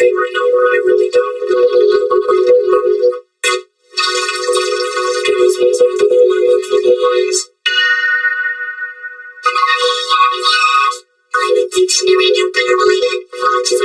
favorite number, I really don't. It. I'm a dictionary, you better believe it. Fox is